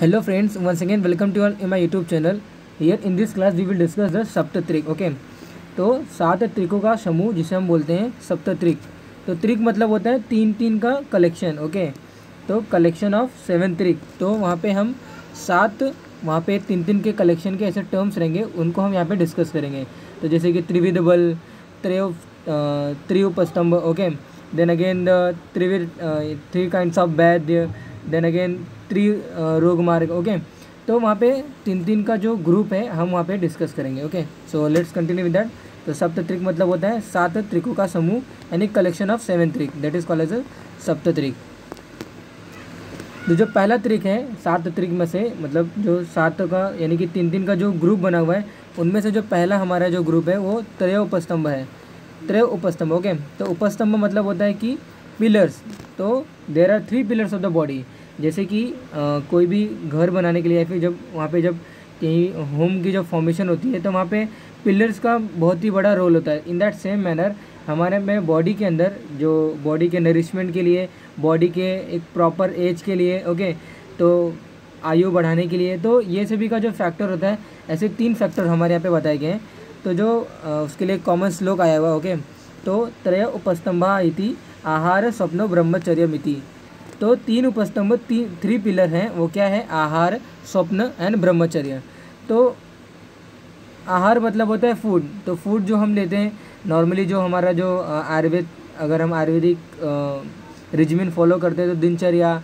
Hello friends, once again welcome to all in my YouTube channel. Here in this class we will discuss the सप्तत्रिक okay तो सात त्रिकों का समूह जिसे हम बोलते हैं सप्तत्रिक तो त्रिक मतलब होता है तीन तीन का कलेक्शन ओके तो कलेक्शन ऑफ़ सेवन त्रिक तो वहाँ पे हम सात वहाँ पे तीन तीन के कलेक्शन के ऐसे टर्म्स रहेंगे उनको हम यहाँ पे डिस्कस करेंगे। तो जैसे कि त्रिविध बल त्रयो त्रिउपस्तंभ ओके देन अगेन द त्रिविध थ्री काइंड्स ऑफ़ वैद्य देन अगेन त्रि रोग मार्ग ओके तो वहाँ पे तीन तीन का जो ग्रुप है, हम वहाँ पे डिस्कस करेंगे okay so let's continue with that तो सप्त त्रिक मतलब होता है सात त्रिकों का समूह, यानी कलेक्शन ऑफ़ सेवन त्रिक that is called as a सप्त त्रिक तो जो पहला त्रिक है, सात त्रिक में से मतलब जो सात का, यानी कि तीन तीन का जो ग्रुप बना हुआ है, उनमें से जो पहला हमारा जो ग्रुप है, वो त्रय उपस्तंभ है। त्रय उपस्तंभ ओके तो उपस्तंभ मतलब होता है कि पिलर्स तो there are three pillars of the body जैसे कि आ, कोई भी घर बनाने के लिए या फिर जब वहाँ पे जब कहीं होम की जब फॉर्मेशन होती है तो वहाँ पे पिलर्स का बहुत ही बड़ा रोल होता है। इन दैट सेम मैनर हमारे में बॉडी के अंदर जो बॉडी के नरिशमेंट के लिए बॉडी के एक प्रॉपर एज के लिए ओके तो आयु बढ़ाने के लिए तो ये सभी का जो फैक्टर होता है ऐसे तीन फैक्टर हमारे यहाँ पे बताए गए हैं। तो जो उसके लिए कॉमन श्लोक आया हुआ ओके तो त्रय उपस्तंभा इति आहार स्वप्नो ब्रह्मचर्य मिति तो तीन उपस्तंभ, तीन थ्री पिलर हैं। वो क्या है? आहार, स्वप्न एंड ब्रह्मचर्य। तो आहार मतलब होता है फ़ूड तो फ़ूड जो हम लेते हैं नॉर्मली जो हमारा जो आयुर्वेद, अगर हम आयुर्वेदिक रिजमिन फॉलो करते हैं तो दिनचर्या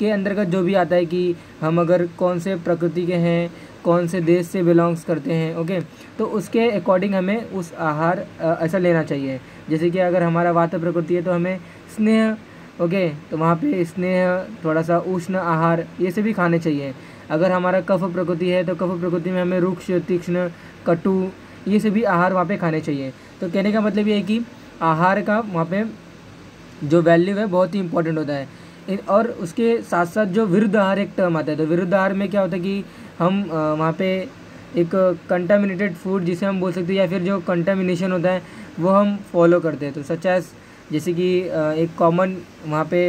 के का जो भी आता है कि हम अगर कौन से प्रकृति के हैं, कौन से देश से बिलोंग्स करते हैं ओके तो उसके अकॉर्डिंग हमें उस आहार ऐसा लेना चाहिए। जैसे कि अगर हमारा वात प्रकृति है तो हमें स्नेह ओके? तो वहाँ पे स्नेह थोड़ा सा उष्ण आहार, ये सभी खाने चाहिए। अगर हमारा कफ प्रकृति है तो कफ प्रकृति में हमें रुक्ष, तीक्ष्ण, कटु, ये सभी आहार वहाँ पे खाने चाहिए। तो कहने का मतलब ये है कि आहार का वहाँ पे जो वैल्यू है, बहुत ही इंपॉर्टेंट होता है। और उसके साथ साथ जो विरुद्ध आहार, एक टर्म आता है। तो विरुद्ध आहार में क्या होता है कि हम वहाँ पे एक कंटामिनेटेड फ़ूड जिसे हम बोल सकते हैं, या फिर जो कंटामिनेशन होता है, वो हम फॉलो करते हैं। तो सच एज जैसे कि एक कॉमन वहाँ पे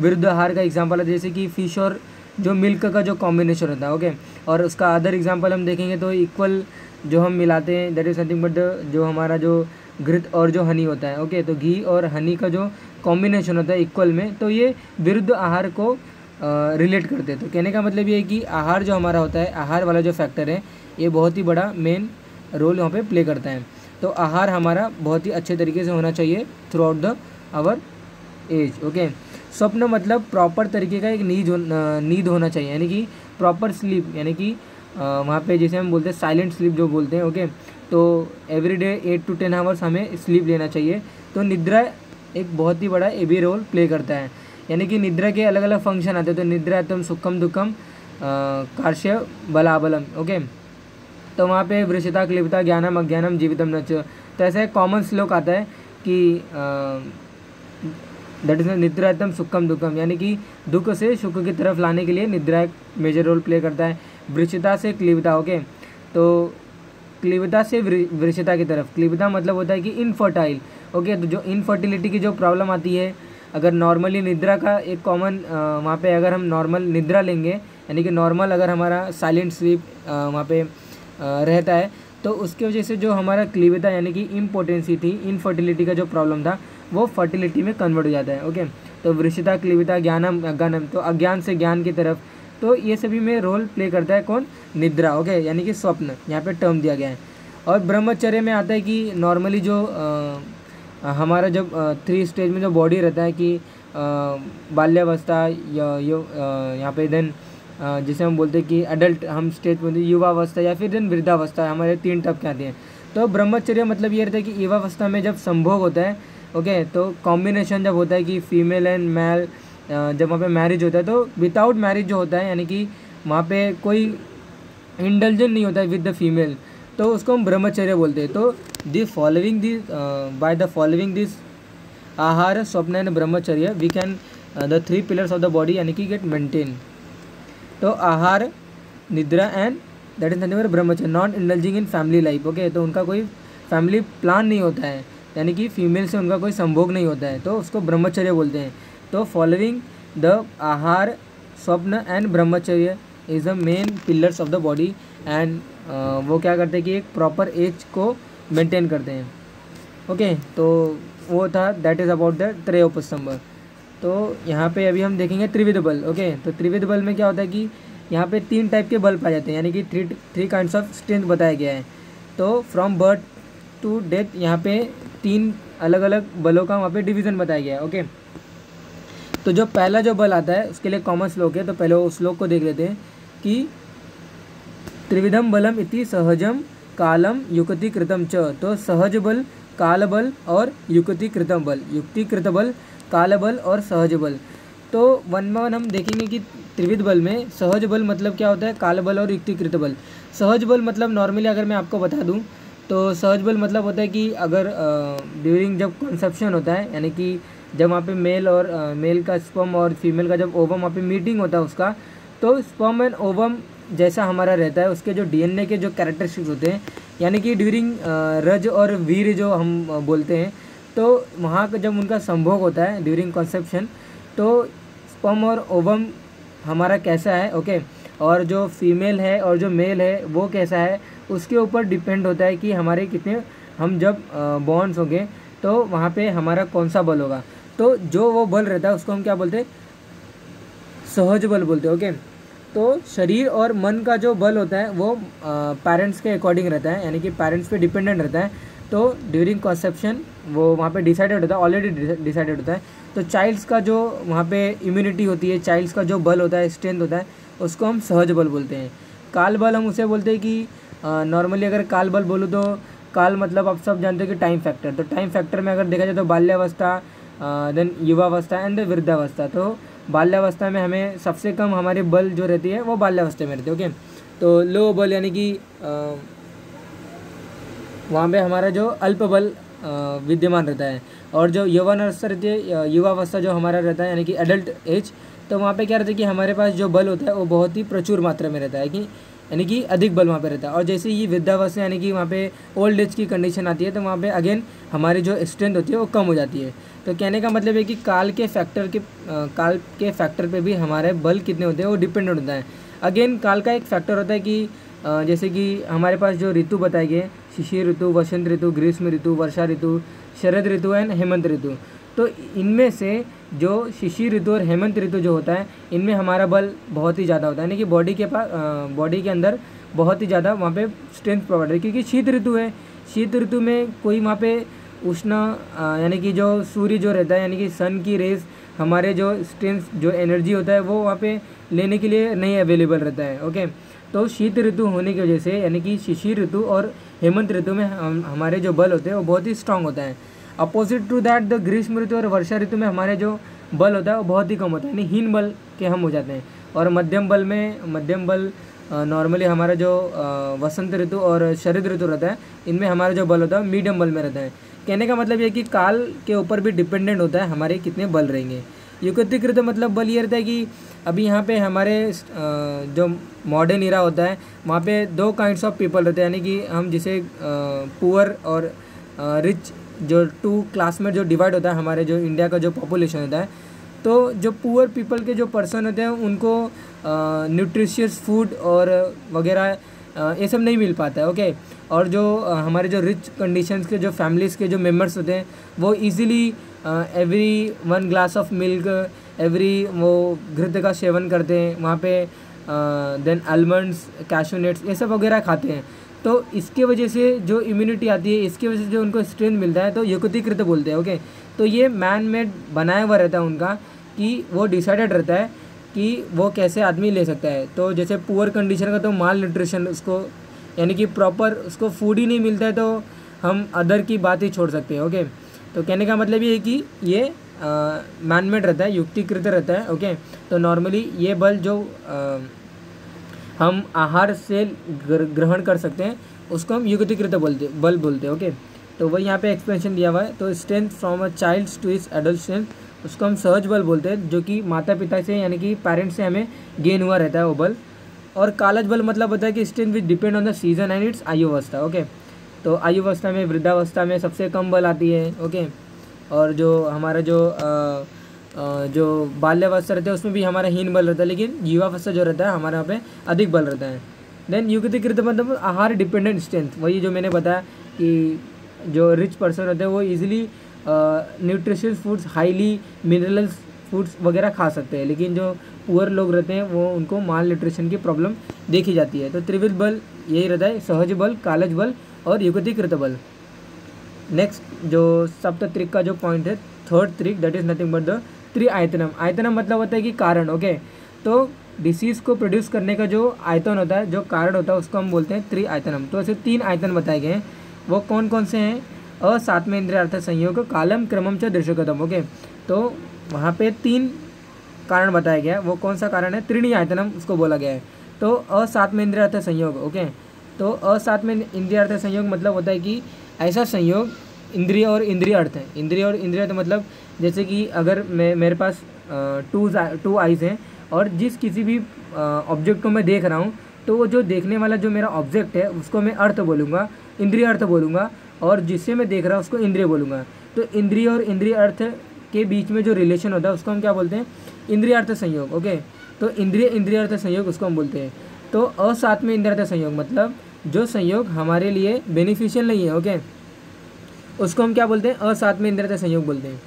विरुद्ध आहार का एग्जांपल है, जैसे कि फ़िश और जो मिल्क का जो कॉम्बिनेशन होता है ओके और उसका अदर एग्जांपल हम देखेंगे तो इक्वल जो हम मिलाते हैं दैट इज़ नथिंग बट जो हमारा जो घृत और जो हनी होता है ओके तो घी और हनी का जो कॉम्बिनेशन होता है इक्वल में तो ये विरुद्ध आहार को रिलेट करते हैं। तो कहने का मतलब ये है कि आहार जो हमारा होता है, आहार वाला जो फैक्टर है, ये बहुत ही बड़ा मेन रोल यहाँ पे प्ले करता है। तो आहार हमारा बहुत ही अच्छे तरीके से होना चाहिए throughout the hour as okay स्वप्न मतलब प्रॉपर तरीके का एक नींद नींद होना चाहिए, यानी कि प्रॉपर स्लीप यानी कि वहाँ पे जैसे हम बोलते हैं साइलेंट स्लीप जो बोलते हैं ओके तो every day eight to ten hours हमें स्लीप लेना चाहिए। तो निद्रा एक बहुत ही बड़ा ए भी रोल प्ले करता है। यानी कि निद्रा के अलग अलग फ़ंक्शन आते हैं तो निद्रा एकदम सुखम दुखम कार्श्य बलाबलम ओके तो वहाँ पे वृषता, क्लिपता, ज्ञानम, अज्ञानम, जीवितम नच। तो ऐसा एक कॉमन श्लोक आता है कि दैट इज़ निद्रा एकदम सुखम दुखम, यानी कि दुख से सुख की तरफ़ लाने के लिए निद्रा एक मेजर रोल प्ले करता है। वृक्षता से क्लिवता ओके तो क्लिवता से वृक्षता की तरफ़। क्लिवता मतलब होता है कि इनफर्टाइल ओके तो जो इनफर्टिलिटी की जो प्रॉब्लम आती है, अगर नॉर्मली निद्रा का एक कॉमन वहाँ पे अगर हम नॉर्मल निद्रा लेंगे, यानी कि नॉर्मल अगर हमारा साइलेंट स्लीप वहाँ पे रहता है। तो उसकी वजह से जो हमारा क्लीवता यानी कि इम्पोर्टेंसी थी इनफर्टिलिटी का जो प्रॉब्लम था वो फर्टिलिटी में कन्वर्ट हो जाता है ओके तो वृषिता क्लीवता ज्ञानम अज्ञानम तो अज्ञान से ज्ञान की तरफ़ तो ये सभी में रोल प्ले करता है कौन? निद्रा ओके यानी कि स्वप्न यहाँ पे टर्म दिया गया है। और ब्रह्मचर्य में आता है कि नॉर्मली जो आ, हमारा जब थ्री स्टेज में जो बॉडी रहता है कि बाल्यावस्था यहाँ पे देन जिसे हम बोलते हैं कि अडल्ट हम स्टेज में युवावस्था या फिर देन वृद्धावस्था, हमारे तीन टप के आते हैं? तो ब्रह्मचर्य मतलब ये रहता है कि युवावस्था में जब संभोग होता है ओके तो कॉम्बिनेशन जब होता है कि फीमेल एंड मेल जब वहाँ पे मैरिज होता है तो विदाउट मैरिज जो होता है, यानी कि वहाँ पे कोई इंडल्जन नहीं होता है विद द फीमेल तो उसको हम ब्रह्मचर्य बोलते हैं। तो the following this by the following this आहार, स्वप्न एंड ब्रह्मचर्य we can the three pillars of the body यानी कि गेट मेंटेन तो आहार निद्रा एंड दैट इज़ नथिंग ब्रह्मचर्य not indulging in family life okay तो उनका कोई फैमिली प्लान नहीं होता है। यानी कि फीमेल से उनका कोई संभोग नहीं होता है। तो उसको ब्रह्मचर्य बोलते हैं। तो फॉलोइंग द आहार स्वप्न एंड ब्रह्मचर्य is the main pillars of the body and वो क्या करते हैं कि एक प्रॉपर एज को मेंटेन करते हैं। ओके okay, तो वो था दैट इज़ अबाउट द त्रयोपस्तंभ तो यहाँ पे अभी हम देखेंगे त्रिविध बल ओके तो त्रिविध बल में क्या होता है कि यहाँ पे तीन टाइप के बल पाए जाते हैं, यानी कि three three kinds of strength बताया गया है। तो फ्रॉम बर्थ टू डेथ यहाँ पे तीन अलग अलग बलों का वहाँ पे डिवीज़न बताया गया है ओके तो जो पहला जो बल आता है, उसके लिए कॉमन श्लोक है तो पहले उस श्लोक को देख लेते हैं कि त्रिविधम बलम इति सहजम कालम युक्ति कृतम च। तो सहज बल, काल बल और युक्ति कृतम बल। युक्ति कृत बल काल बल और सहज बल तो वन बाय वन हम देखेंगे कि त्रिविध बल में सहज बल मतलब क्या होता है? काल बल और युक्तिकृत बल। सहज बल मतलब नॉर्मली अगर मैं आपको बता दूँ तो सहज बल मतलब होता है कि अगर ड्यूरिंग जब कंसेप्शन होता है यानी कि जब वहाँ पे मेल और आ, मेल का स्पम और फीमेल का जब ओवम वहाँ पे मीटिंग होता है उसका तो स्पम एंड ओवम जैसा हमारा रहता है उसके जो डीएनए के जो कैरेक्टरिस्टिक्स होते हैं यानी कि ड्यूरिंग रज और वीर जो हम बोलते हैं तो वहाँ का जब उनका संभोग होता है ड्यूरिंग कंसेप्शन तो स्पम और ओवम हमारा कैसा है ओके और जो फीमेल है और जो मेल है, वो कैसा है, उसके ऊपर डिपेंड होता है कि हमारे कितने, हम जब बॉन्ड्स होंगे तो वहाँ पे हमारा कौन सा बल होगा? तो जो वो बल रहता है, उसको हम क्या बोलते हैं? सहज बल बोलते ओके तो शरीर और मन का जो बल होता है, वो पेरेंट्स के अकॉर्डिंग रहता है, यानी कि पेरेंट्स पे डिपेंडेंट रहता है। तो ड्यूरिंग कंसेप्शन वो वहाँ पे डिसाइडेड होता है ऑलरेडी डिसाइडेड होता है। तो चाइल्ड्स का जो वहाँ पे इम्यूनिटी होती है चाइल्ड्स का जो बल होता है स्ट्रेंथ होता है, उसको हम सहज बल बोलते हैं। काल बल हम उसे बोलते हैं कि नॉर्मली अगर काल बल बोलूँ तो काल मतलब आप सब जानते हो कि टाइम फैक्टर तो टाइम फैक्टर में अगर देखा जाए तो बाल्यावस्था देन युवावस्था एंड वृद्धावस्था। तो बाल्यावस्था में हमें सबसे कम हमारी बल जो रहती है, वो बाल्यावस्था में रहती है ओके तो लो बल यानी कि वहाँ पे हमारा जो अल्प बल विद्यमान रहता है। और जो यौवन अवस्था रहती है युवावस्था जो हमारा रहता है, यानी कि एडल्ट एज तो वहाँ पे क्या रहता है कि हमारे पास जो बल होता है, वो बहुत ही प्रचुर मात्रा में रहता है कि, यानी कि अधिक बल वहाँ पे रहता है। और जैसे ही वृद्धावस्था, यानी कि वहाँ पे ओल्ड एज की कंडीशन आती है तो वहाँ पे अगेन हमारी जो स्ट्रेंथ होती है, वो कम हो जाती है। तो कहने का मतलब है कि काल के फैक्टर के काल के फैक्टर पे भी हमारे बल कितने होते हैं, वो डिपेंडेंट होता है। अगेन काल का एक फैक्टर होता है कि जैसे कि हमारे पास जो ऋतु बताए गए, शिशिर ऋतु, वसंत ऋतु, ग्रीष्म ऋतु, वर्षा ऋतु, शरद ऋतु एंड हेमंत ऋतु। तो इनमें से जो शिशिर ऋतु और हेमंत ऋतु जो होता है, इनमें हमारा बल बहुत ही ज़्यादा होता है। यानी कि बॉडी के पास बॉडी के अंदर बहुत ही ज़्यादा वहाँ पे स्ट्रेंथ प्रोवाइड है। क्योंकि शीत ऋतु है। शीत ऋतु में कोई वहाँ पे उष्ण यानी कि जो सूर्य जो रहता है, यानी कि सन की रेस हमारे जो स्ट्रेंथ जो एनर्जी होता है, वो वहाँ पे लेने के लिए नहीं अवेलेबल रहता है। ओके तो शीत ऋतु होने की वजह से, यानी कि शिशिर ऋतु और हेमंत ऋतु में हम, हमारे जो बल होते हैं, वो बहुत ही स्ट्रांग होता है। अपोजिट टू दैट द ग्रीष्म ऋतु और वर्षा ऋतु में हमारे जो बल होता है, वो बहुत ही कम होता है। यानी हीन बल के हम हो जाते हैं। और मध्यम बल में, मध्यम बल नॉर्मली हमारा जो वसंत ऋतु और शरद ऋतु रहता है, इनमें हमारा जो बल होता है मीडियम बल में रहता है। कहने का मतलब ये कि काल के ऊपर भी डिपेंडेंट होता है, हमारे कितने बल रहेंगे। युगतिकृत मतलब बल ये रहता है कि अभी यहाँ पे हमारे जो मॉडर्न इरा होता है, वहाँ पे दो काइंड्स ऑफ़ पीपल रहते हैं, यानी कि हम जिसे पुअर और रिच जो टू क्लास में जो डिवाइड होता है, हमारे जो इंडिया का जो पॉपुलेशन होता है तो जो पुअर पीपल के जो पर्सन होते हैं, उनको न्यूट्रिशियस फ़ूड और वगैरह ये सब नहीं मिल पाता है ओके और जो हमारे जो रिच कंडीशंस के जो फैमिलीज़ के जो मेंबर्स होते हैं, वो easily every one glass of milk every वो घृत का सेवन करते हैं, वहाँ पे देन आलमंड्स कैशोनेट्स ये सब वगैरह खाते हैं। तो इसके वजह से जो इम्यूनिटी आती है, इसके वजह से जो उनको स्ट्रेंथ मिलता है तो युक्तिकृत बोलते हैं ओके तो ये मैन मेड बनाया हुआ रहता है उनका कि वो डिसाइडेड रहता है कि वो कैसे आदमी ले सकता है। तो जैसे पुअर कंडीशन का तो माल न्यूट्रिशन उसको, यानी कि प्रॉपर उसको फ़ूड ही नहीं मिलता है तो हम अदर की बात ही छोड़ सकते हैं ओके तो कहने का मतलब ये है कि ये मैनमेड रहता है युक्तिकृत रहता है ओके तो नॉर्मली ये बल जो आ, हम आहार से ग्रहण कर सकते हैं उसको हम युक्तिकृत बोलते बल बोलते हैं ओके तो वही यहाँ पे एक्सप्लेनेशन दिया हुआ है तो strength from a child to इस एडल्ट स्ट्रेंथ उसको हम सहज बल बोलते हैं जो कि माता पिता से यानी कि पेरेंट्स से हमें गेन हुआ रहता है वो बल। और कालज बल मतलब होता है कि strength which depend on the season and its आयु अवस्था ओके तो आयु अवस्था में वृद्धावस्था में सबसे कम बल आती है ओके और जो हमारा जो आ, जो बाल्यावस्था रहता है उसमें भी हमारा हीन बल रहता है लेकिन युवावस्था जो रहता है हमारे यहाँ पे अधिक बल रहता है। देन युगति कृत मतलब आहार डिपेंडेंट स्ट्रेंथ वही जो मैंने बताया कि जो रिच पर्सन रहते हैं वो easily nutritious foods highly minerals foods वगैरह खा सकते हैं लेकिन जो पुअर लोग रहते हैं वो उनको माल न्यूट्रिशन की प्रॉब्लम देखी जाती है। तो त्रिविध बल यही रहता है सहज बल कालज बल और युगतिकृत बल नेक्स्ट जो सप्त त्रिक का जो पॉइंट है थर्ड त्रिक that is nothing but the त्रि आयतनम आयतनम मतलब होता है कि कारण ओके तो डिसीज़ को प्रोड्यूस करने का जो आयतन होता है, जो कारण होता है, उसको हम बोलते हैं त्रि आयतनम तो ऐसे तीन आयतन बताए गए हैं। वो कौन कौन से हैं? असात्म इंद्रिय अर्थ संयोग कालम, क्रमम च दृश्यकदम ओके तो वहाँ पे तीन कारण बताया गया वो कौन सा कारण है? त्रिणी आयतनम, उसको बोला गया है। तो असात्म इंद्रिय अर्थ संयोग ओके तो असात्म इंद्रिय अर्थ संयोग मतलब होता है कि ऐसा संयोग इंद्रिय और इंद्रिय अर्थ है। इंद्रिय और इंद्रिय अर्थ मतलब जैसे कि अगर मैं, मेरे पास टू टू आइज़ हैं और जिस किसी भी ऑब्जेक्ट को मैं देख रहा हूँ तो वो जो देखने वाला जो मेरा ऑब्जेक्ट है, उसको मैं अर्थ बोलूँगा, इंद्रिय अर्थ बोलूँगा और जिससे मैं देख रहा हूँ, उसको इंद्रिय बोलूँगा। तो इंद्रिय और इंद्रिय अर्थ के बीच में जो रिलेशन होता है, उसको हम क्या बोलते हैं? इंद्रिय अर्थ संयोग ओके तो इंद्रिय इंद्रिय अर्थ संयोग उसको हम बोलते हैं। तो असात में इंद्रिय अर्थ संयोग मतलब जो संयोग हमारे लिए बेनिफिशियल नहीं है ओके उसको हम क्या बोलते हैं? असात में इंद्रिय अर्थ संयोग बोलते हैं।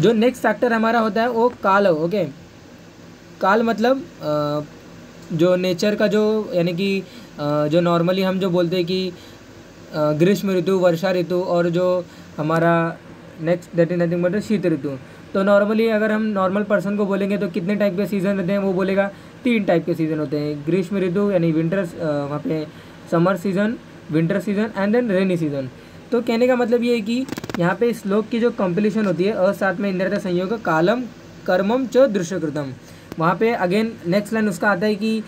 जो नेक्स्ट फैक्टर हमारा होता है, वो काल हो ओके काल मतलब जो नेचर का जो, यानी कि जो नॉर्मली हम जो बोलते हैं कि ग्रीष्म ऋतु, वर्षा ऋतु और जो हमारा next that is nothing but शीत ऋतु। तो नॉर्मली अगर हम नॉर्मल पर्सन को बोलेंगे तो कितने टाइप के सीज़न रहते हैं, वो बोलेगा तीन टाइप के सीज़न होते हैं। ग्रीष्म ऋतु यानी विंटर वहाँ पे summer season winter season and then rainy season तो कहने का मतलब ये है कि यहाँ पे श्लोक की जो कंप्लीशन होती है असात में इंद्रता संयोग, कालम, कर्मम, च, दृश्यकृतम। वहाँ पे अगेन नेक्स्ट लाइन उसका आता है कि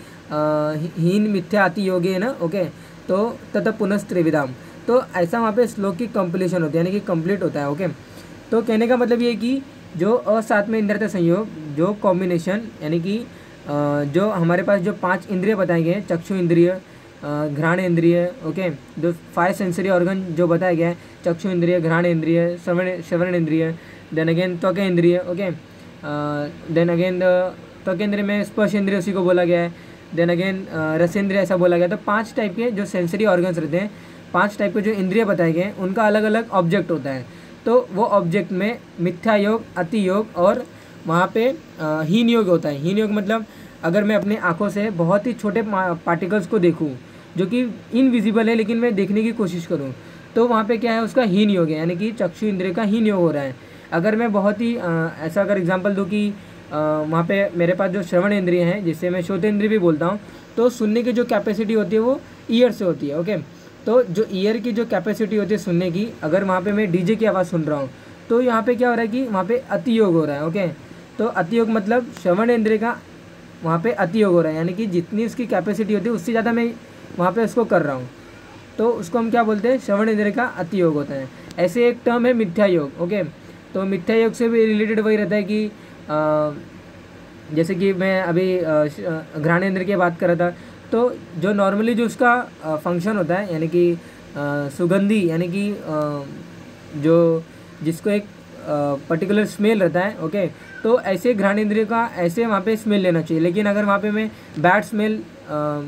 हीन, मिथ्या आती योगे, है ना? ओके तो तथा पुनः त्रिविधाम तो ऐसा वहाँ पे श्लोक की कंप्लीशन होती है, यानी कि कंप्लीट होता है ओके तो कहने का मतलब ये है कि जो असात में इंद्रता संयोग, जो कॉम्बिनेशन यानी कि जो हमारे पास जो पाँच इंद्रिय बताए गए हैं, चक्षु इंद्रिय घ्राण इंद्रिय, ओके, जो फाइव सेंसरी ऑर्गन जो बताया गया है, चक्षु इंद्रिय, घ्राण इंद्रिय, श्रवण श्रवण इंद्रिय देन अगेन त्वक इंद्रिय, ओके देन अगेन त्वक इंद्रिय में स्पर्श इंद्रिय उसी को बोला गया है देन अगेन रसेंद्रिय ऐसा बोला गया तो पाँच टाइप के जो सेंसरी ऑर्गन्स रहते हैं, पाँच टाइप के जो इंद्रिय बताए गए हैं, उनका अलग अलग ऑब्जेक्ट होता है। तो वो ऑब्जेक्ट में मिथ्या योग अति योग और वहाँ पे हीन योग होता है। हीन योग मतलब अगर मैं अपने आँखों से बहुत ही छोटे पार्टिकल्स को देखूँ जो कि इनविजिबल है लेकिन मैं देखने की कोशिश करूँ तो वहाँ पे क्या है उसका हीन योग है। यानी कि चक्षु इंद्रिय का हीन योग हो रहा है। अगर मैं बहुत ही आ, ऐसा अगर एग्जांपल दूँ कि वहाँ पे मेरे पास जो श्रवण इंद्रिय हैं जिससे मैं श्रोत इंद्रिय भी बोलता हूँ तो सुनने की जो कैपेसिटी होती है वो ईयर से होती है ओके तो जो ईयर की जो कैपेसिटी होती है सुनने की अगर वहाँ पर मैं डीजे की आवाज़ सुन रहा हूँ तो यहाँ पर क्या हो रहा है कि वहाँ पर अतियोग हो रहा है ओके तो अतियोग मतलब श्रवण इंद्रिय का वहाँ पे अतियोग हो रहा है यानी कि जितनी उसकी कैपेसिटी होती है उससे ज़्यादा मैं वहाँ पे उसको कर रहा हूँ। तो उसको हम क्या बोलते हैं? श्रवण इंद्र का अति योग होता है। ऐसे एक टर्म है मिथ्या योग ओके तो मिथ्या योग से भी रिलेटेड वही रहता है कि आ, जैसे कि मैं अभी घ्राण इंद्र की बात कर रहा था तो जो नॉर्मली जो उसका फ़ंक्शन होता है, यानी कि सुगंधी, यानी कि जो जिसको एक पर्टिकुलर स्मेल रहता है ओके तो ऐसे घ्राण इंद्रिय का ऐसे वहाँ पे स्मेल लेना चाहिए। लेकिन अगर वहाँ पे मैं बैड स्मेल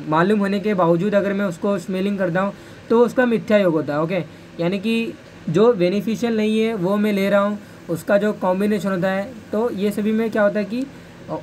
मालूम होने के बावजूद अगर मैं उसको स्मेलिंग करता हूँ तो उसका मिथ्या योग होता है ओके यानी कि जो बेनिफिशियल नहीं है, वो मैं ले रहा हूँ, उसका जो कॉम्बिनेशन होता है तो ये सभी में क्या होता है कि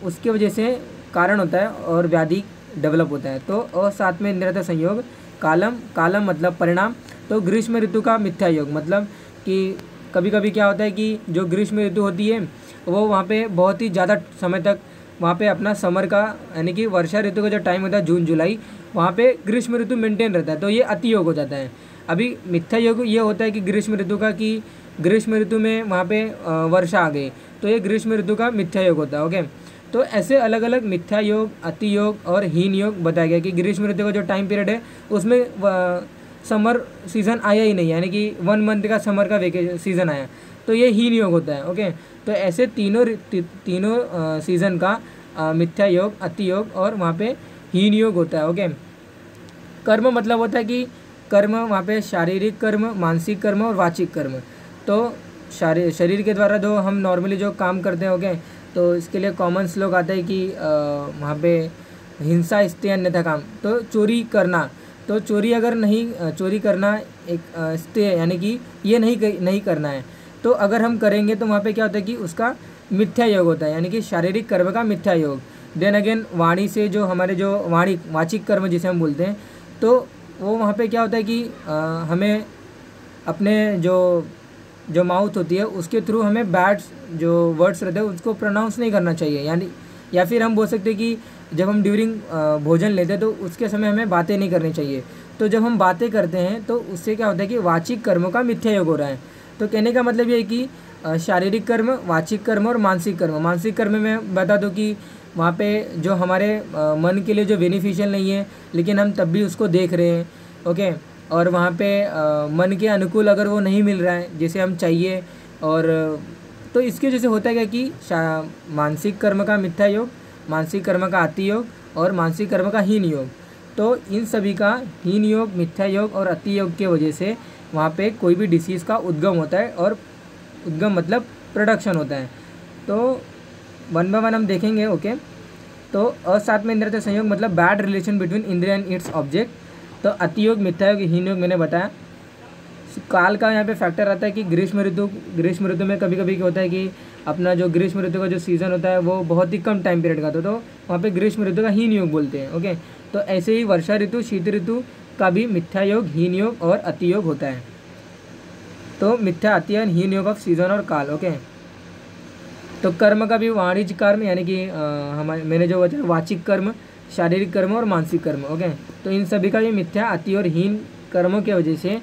उसकी वजह से कारण होता है और व्याधि डेवलप होता है। तो और साथ में निरत संयोग, कालम कालम मतलब परिणाम। तो ग्रीष्म ऋतु का मिथ्या योग मतलब कि कभी कभी क्या होता है कि जो ग्रीष्म ऋतु होती है, वो वहाँ पे बहुत ही ज़्यादा समय तक वहाँ पे अपना समर का, यानी कि वर्षा ऋतु का जो टाइम होता है, जून, जुलाई, वहाँ पे ग्रीष्म ऋतु मेंटेन रहता है। तो ये अति योग हो जाता है। अभी मिथ्या योग ये होता है कि ग्रीष्म ऋतु का कि ग्रीष्म ऋतु में वहाँ पे वर्षा आ गई। तो ये ग्रीष्म ऋतु का मिथ्या योग होता है ओके तो ऐसे अलग अलग मिथ्या योग अति योग और हीन योग बताया गया कि ग्रीष्म ऋतु का जो टाइम पीरियड है उसमें समर सीज़न आया ही नहीं यानी कि वन मंथ का समर का वेके सीज़न आया। तो ये हीन योग होता है ओके तो ऐसे तीनों ती, तीनों सीज़न का मिथ्या योग अति योग और वहाँ पे हीन योग होता है ओके कर्म मतलब होता है कि कर्म वहाँ पे शारीरिक कर्म मानसिक कर्म और वाचिक कर्म। तो शरीर के द्वारा जो हम नॉर्मली जो काम करते हैं ओके तो इसके लिए कॉमन श्लोक आता है कि वहाँ पे हिंसा स्ते अन्यथा काम। तो चोरी करना तो चोरी अगर नहीं चोरी करना एक स्टे यानी कि ये नहीं नहीं करना है। तो अगर हम करेंगे तो वहाँ पे क्या होता है कि उसका मिथ्या योग होता है यानी कि शारीरिक कर्म का मिथ्या योग। देन अगेन वाणी से जो हमारे जो वाणी वाचिक कर्म जिसे हम बोलते हैं तो वो वहाँ पे क्या होता है कि आ, हमें अपने जो जो माउथ होती है, उसके थ्रू हमें बैड जो वर्ड्स रहते हैं, उसको प्रोनाउंस नहीं करना चाहिए। यानी, या फिर हम बोल सकते हैं कि जब हम ड्यूरिंग भोजन लेते हैं तो उसके समय हमें बातें नहीं करनी चाहिए। तो जब हम बातें करते हैं तो उससे क्या होता है कि वाचिक कर्मों का मिथ्या योग हो रहा है। तो कहने का मतलब ये है कि शारीरिक कर्म, वाचिक कर्म और मानसिक कर्म। मानसिक कर्म में बता दो कि वहाँ पे जो हमारे मन के लिए जो बेनिफिशियल नहीं है, लेकिन हम तब भी उसको देख रहे हैं। ओके? और वहाँ पे मन के अनुकूल अगर वो नहीं मिल रहा है, जैसे हम चाहिए, और तो इसके वजह से होता है क्या कि मानसिक कर्म का मिथ्या योग, मानसिक कर्म का अति योग, और मानसिक कर्म का हीन योग। तो इन सभी का हीन योग, मिथ्या योग और अति योग की वजह से वहाँ पे कोई भी डिसीज़ का उद्गम होता है, और उद्गम मतलब प्रोडक्शन होता है। तो वन बाय वन हम देखेंगे ओके तो असात में इंद्रिय संयोग मतलब बैड रिलेशन बिटवीन इंद्रिय एंड इट्स ऑब्जेक्ट तो अतियोग, मिथ्यायोग मिथ्या योग हीन योग मैंने बताया। काल का यहाँ पे फैक्टर आता है कि ग्रीष्म ऋतु ग्रीष्म ऋतु में कभी कभी क्या होता है कि अपना जो ग्रीष्म ऋतु का जो सीज़न होता है, वो बहुत ही कम टाइम पीरियड का होता है। तो वहाँ पे ग्रीष्म ऋतु का हीन योग बोलते हैं ओके तो ऐसे ही वर्षा ऋतु, शीत ऋतु का भी मिथ्या योग हीन योग और अति योग होता है। तो मिथ्या अति हीन योग ऑफ़ सीज़न और काल ओके तो कर्म का भी वाणिज्य कर्म, यानी कि हमारे, मैंने जो वाचिक कर्म शारीरिक कर्म और मानसिक कर्म ओके तो इन सभी का भी मिथ्या, अति और हीन कर्मों की वजह से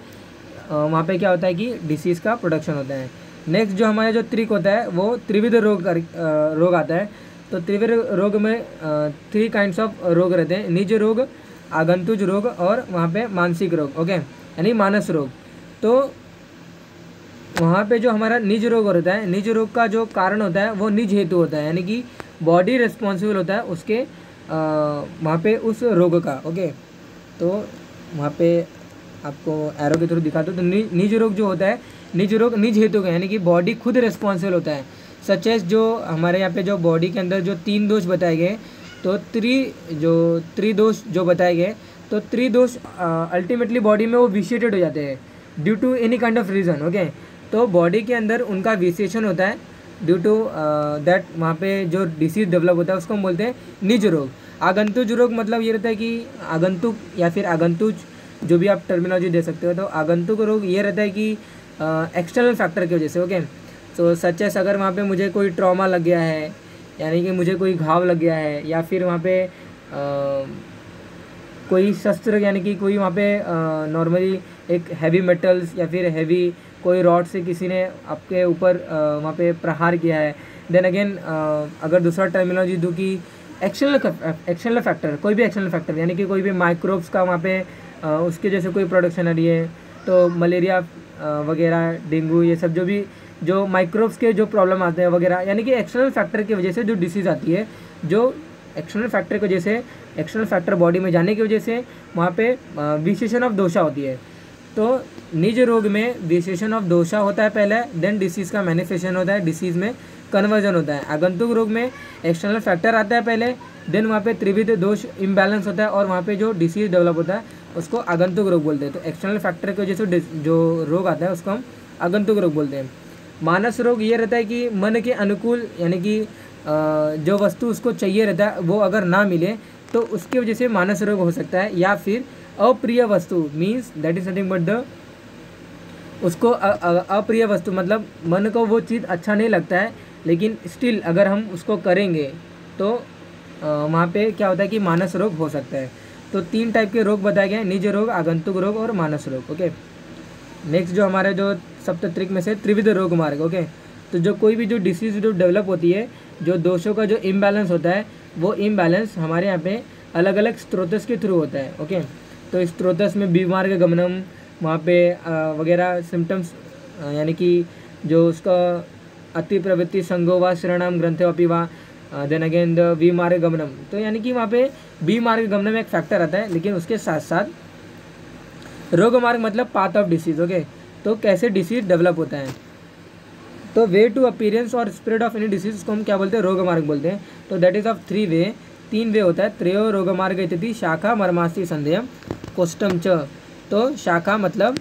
वहाँ पे क्या होता है कि डिसीज़ का प्रोडक्शन होता है। नेक्स्ट जो हमारा जो त्रिक होता है, वो त्रिविध रोग कर रोग आता है। तो त्रिविध रोग में थ्री काइंड्स ऑफ़ रोग रहते हैं। निज रोग, आगंतुज रोग और वहाँ पे मानसिक रोग ओके यानी मानस रोग। तो वहाँ पे जो हमारा निज रोग होता है, निज रोग का जो कारण होता है, वो निज हेतु होता है। यानी कि बॉडी रिस्पॉन्सिबल होता है, उसके वहाँ पे उस रोग का ओके? तो वहाँ पे आपको एरो के थ्रू दिखा दो तो नि, निज रोग जो होता है निज रोग निज हेतु का यानी कि बॉडी खुद रिस्पॉन्सिबल होता है। सच जो हमारे यहाँ पे जो बॉडी के अंदर जो तीन दोष बताए गए तो त्रि जो त्रिदोष जो बताए गए तो त्रिदोष अल्टीमेटली बॉडी में वो विशिएटेड हो जाते हैं due to any kind of reason okay तो बॉडी के अंदर उनका विशेषण होता है। ड्यू टू दैट वहाँ पे जो डिसीज डेवलप होता है उसको हम बोलते हैं निज रोग। आगंतुज रोग मतलब ये रहता है कि आगंतुक या फिर आगंतुज जो भी आप टर्मिनोलॉजी दे सकते हो तो आगंतुक रोग ये रहता है कि एक्सटर्नल uh, फैक्टर की वजह से ओके सो सच एस अगर वहाँ पे मुझे कोई ट्रॉमा लग गया है यानी कि मुझे कोई घाव लग गया है या फिर वहाँ पे आ, uh, कोई शस्त्र यानी कि कोई वहाँ पे नॉर्मली uh, एक हैवी मेटल्स या फिर हैवी कोई रॉड से किसी ने आपके ऊपर वहाँ पे प्रहार किया है देन अगेन अगर दूसरा टर्मिनोलॉजी दूँ कि एक्शनल एक्शनल फैक्टर कोई भी एक्शनल फैक्टर यानी कि कोई भी माइक्रोब्स का वहाँ पे उसके जैसे कोई प्रोडक्शन आ रही है तो मलेरिया वगैरह डेंगू ये सब जो भी, जो माइक्रोब्स के जो प्रॉब्लम आते हैं वगैरह, यानी कि एक्सटर्नल फैक्टर की वजह से जो डिसीज़ आती है, जो एक्सटर्नल फैक्टर की वजह से एक्सटर्नल फैक्टर बॉडी में जाने की वजह से, वहाँ पे विशेषण ऑफ़ दोषा होती है। तो निज रोग में विशेषण ऑफ़ दोषा होता है पहले देन डिसीज़ का मैनिफेशन होता है डिसीज़ में कन्वर्जन होता है। आगंतुक रोग में एक्सटर्नल फैक्टर आता है पहले देन वहाँ पे त्रिविध दोष इम्बैलेंस होता है और वहाँ पे जो डिसीज़ डेवलप होता है, उसको आगंतुक रोग बोलते हैं। तो एक्सटर्नल फैक्टर की वजह से जो रोग आता है, उसको हम आगंतुक रोग बोलते हैं। मानस रोग ये रहता है कि मन के अनुकूल, यानी कि जो वस्तु उसको चाहिए रहता है, वो अगर ना मिले तो उसकी वजह से मानस रोग हो सकता है, या फिर अप्रिय वस्तु means that is nothing but the उसको अप्रिय वस्तु मतलब मन को वो चीज़ अच्छा नहीं लगता है, लेकिन स्टिल अगर हम उसको करेंगे तो वहाँ पे क्या होता है कि मानस रोग हो सकता है। तो तीन टाइप के रोग बताए गए निज रोग, आगंतुक रोग और मानस रोग ओके नेक्स्ट जो हमारे जो सप्तत्रिक में से त्रिविध रोग मार्ग ओके तो जो कोई भी जो डिसीज जो डेवलप होती है, जो दोषों का जो इम्बैलेंस होता है, वो इम्बैलेंस हमारे यहाँ पे अलग अलग स्त्रोतस के थ्रू होता है ओके तो स्त्रोतस में बीमार के गमनम, वहाँ पे वगैरह सिम्टम्स यानी कि जो उसका अति प्रवृत्ति संगो व शरणाम ग्रंथ वा देन अगेन द वी मार्ग गमनम। तो यानी कि वहाँ पे बी मार्ग गमनम एक फैक्टर आता है, लेकिन उसके साथ साथ रोग मार्ग मतलब पाथ ऑफ़ डिसीज ओके तो कैसे डिसीज डेवलप होता है? तो वे टू अपीरेंस और स्प्रेड ऑफ़ एनी डिसीज को हम क्या बोलते हैं? रोग मार्ग बोलते हैं। तो that is of three way तीन वे होता है, त्रयो रोग मार्ग इत्यादि, शाखा मर्मास्ति संदेह कोष्टम च। तो शाखा मतलब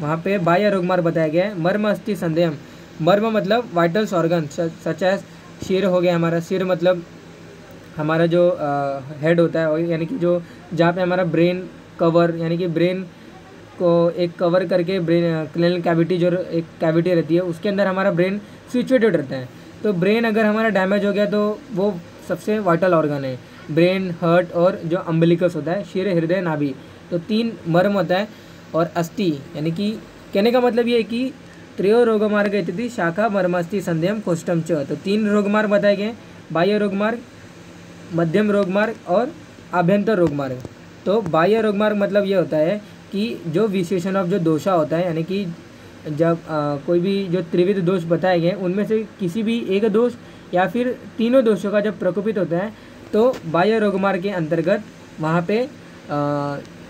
वहाँ पे बाह्य रोग मार्ग बताया गया है, मर्म, अस्थि संदेह मर्म मतलब वाइटल्स ऑर्गन सच एज सिर हो गया हमारा। सिर मतलब हमारा जो हेड होता है यानी कि जो, जहाँ पे हमारा ब्रेन कवर यानी कि ब्रेन को एक कवर करके ब्रेन क्लिनल कैविटी जो एक कैविटी रहती है, उसके अंदर हमारा ब्रेन सिचुएटेड रहता है। तो ब्रेन अगर हमारा डैमेज हो गया तो वो सबसे वाइटल ऑर्गन है। ब्रेन हर्ट और जो अम्बलिकस होता है शीर हृदय नाभि। तो तीन मर्म होता है और अस्थि यानी कि कहने का मतलब ये है कि त्रयो रोगमार्ग इत्यादि शाखा मर्मास्थि संध्यम कोष्टम च। तो तीन रोगमार्ग बताए गए बाह्य रोगमार्ग मध्यम रोगमार्ग और आभ्यंतर रोगमार्ग तो बाह्य रोगमार्ग मतलब ये होता है कि जो विशेषण ऑफ़ जो दोषा होता है यानी कि जब आ, कोई भी जो त्रिविध दोष बताए गए उनमें से किसी भी एक दोष या फिर तीनों दोषों का जब प्रकोपित होता है तो बाह्य रोगमार्ग के अंतर्गत वहाँ पे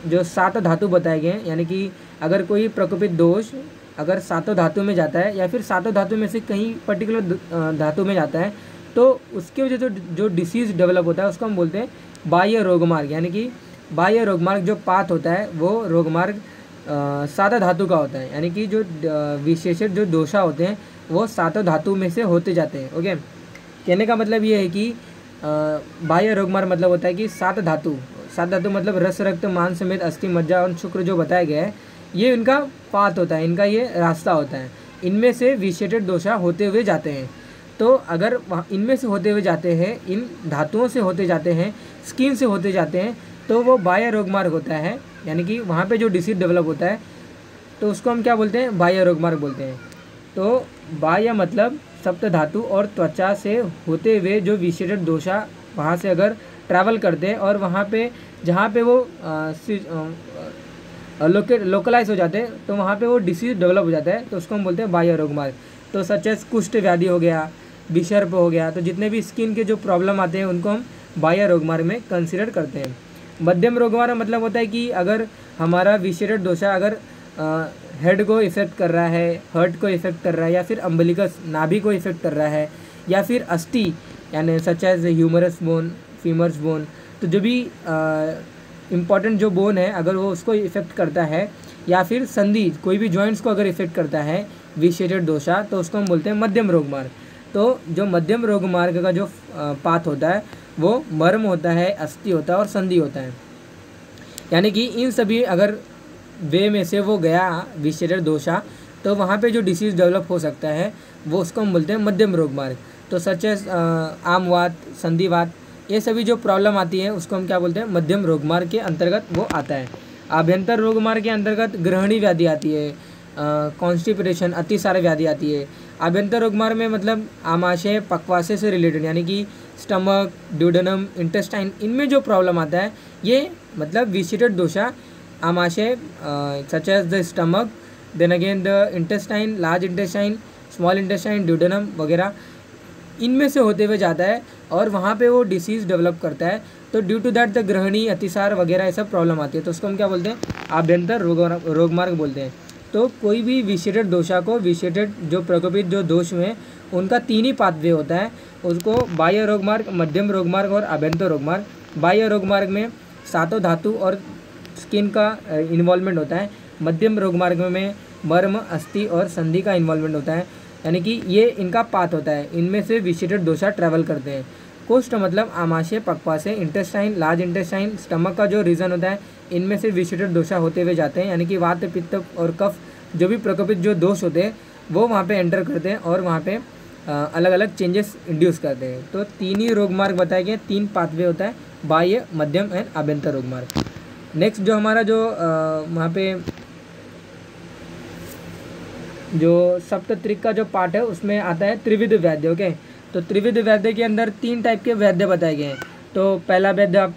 जो सात धातु बताए गए हैं, यानी कि अगर कोई प्रकोपित दोष अगर सातों धातु में जाता है या फिर सातों धातु में से कहीं पर्टिकुलर धातु में जाता है तो उसके वजह से जो डिसीज़ डेवलप होता है, उसको हम बोलते हैं बाह्य रोगमार्ग यानी कि बाह्य रोगमार्ग जो पात होता है, वो रोगमार्ग सादा धातु का होता है। यानी कि जो विशेषित जो दोषा होते हैं, वो सातों धातु में से होते जाते हैं। ओके? कहने का मतलब ये है कि बाह्य रोगमार्ग मतलब होता है कि सात धातु। सात धातु मतलब रस, रक्त, मान समेत अस्थि, मज्जा और शुक्र जो बताया गया है, ये इनका पात होता है, इनका ये रास्ता होता है। इनमें से विशेटेड दोषा होते हुए जाते हैं। तो अगर इनमें से होते हुए जाते हैं, इन धातुओं से होते जाते हैं, स्किन से होते जाते हैं तो वो बाह्य रोगमार्ग होता है। यानी कि वहाँ पे जो डिसीज डेवलप होता है तो उसको हम क्या बोलते हैं? बाह्य रोगमार्ग बोलते हैं। तो बाह्य मतलब सप्त धातु और त्वचा से होते हुए जो विशेषित दोषा वहाँ से अगर ट्रैवल करते हैं और वहाँ पे जहाँ पे वो लोके लोकलाइज हो जाते हैं तो वहाँ पे वो डिसीज डेवलप हो जाता है तो उसको हम बोलते हैं बाह्य रोगमार्ग तो सच एज कुष्ठ व्याधि हो गया विषर्प हो गया तो जितने भी स्किन के जो प्रॉब्लम आते हैं, उनको हम बाह्य रोगमार्ग में कंसिडर करते हैं। मध्यम रोगमार्ग मतलब होता है कि अगर हमारा विशेषित दोषा अगर हेड को इफ़ेक्ट कर रहा है हर्ट को इफ़ेक्ट कर रहा है, या फिर अम्बलिकस नाभि को इफ़ेक्ट कर रहा है, या फिर अस्थि यानी such as humerus bone femurs bone तो जो भी इंपॉर्टेंट जो बोन है, अगर वो उसको इफ़ेक्ट करता है, या फिर संधि, कोई भी जॉइंट्स को अगर इफ़ेक्ट करता है विशेटेड दोषा तो उसको हम बोलते हैं मध्यम रोग मार्ग तो जो मध्यम रोग मार्ग का जो पाथ होता है, वो मर्म होता है अस्थि होता है और संधि होता है। यानी कि इन सभी अगर वे में से वो गया विशेषित दोषा तो वहाँ पे जो डिसीज़ डेवलप हो सकता है, वो उसको हम बोलते हैं मध्यम रोग मार्ग तो सच है आमवात संधिवात ये सभी जो प्रॉब्लम आती है, उसको हम क्या बोलते हैं, मध्यम रोगमार्ग के अंतर्गत वो आता है। आभ्यंतर रोगमार्ग के अंतर्गत ग्रहणी व्याधि आती है कॉन्स्टिपेशन अतिसार व्याधि आती है। आभ्यंतर रोगमार्ग में मतलब आमाशय पकवासे से रिलेटेड यानी कि स्टमक ड्यूडनम इंटेस्टाइन इनमें जो प्रॉब्लम आता है, ये मतलब विसिटेड दोषा आमाशय such as the stomach then again the intestine large intestine small intestine duodenum वगैरह। इनमें से होते हुए जाता है और वहाँ पे वो डिसीज़ डेवलप करता है। तो ड्यू टू दैट द ग्रहणी, अतिसार वगैरह, ये सब प्रॉब्लम आती है। तो उसको हम क्या बोलते हैं? आभ्यंतर रोग रोगमार्ग बोलते हैं। तो कोई भी विशेटेड दोषा को विशेटेड जो प्रकोपित जो दोष में उनका तीन ही पाथवे होता है। उसको बाह्य रोगमार्ग, मध्यम रोगमार्ग और आभ्यंतर रोगमार्ग। बाह्य रोगमार्ग में सातों धातु और स्किन का इन्वॉल्वमेंट होता है। मध्यम रोगमार्ग में मर्म, अस्थि और संधि का इन्वॉल्वमेंट होता है। यानी कि ये इनका पात होता है। इनमें से विशिटेड दोषा ट्रैवल करते हैं। कोष्ठ मतलब आमाशय पकवासे इंटेस्टाइन लार्ज इंटेस्टाइन स्टमक का जो रीज़न होता है, इनमें से विशिटेड दोषा होते हुए जाते हैं। यानी कि वात, पित्त और कफ, जो भी प्रकोपित जो दोष होते हैं, वो वहाँ पे एंटर करते हैं और वहाँ पे अलग अलग चेंजेस इंड्यूस करते हैं। तो तीन ही रोग मार्ग बताए गए तीन पाथवे होता है। बाह्य, मध्यम एंड आभ्यंतर रोग मार्ग नेक्स्ट जो हमारा जो वहाँ पे जो सप्तत्रिक का जो पार्ट है, उसमें आता है त्रिविध वैद्य, ओके? तो त्रिविध वैद्य के अंदर तीन टाइप के वैद्य बताए गए हैं। तो पहला वैद्य आप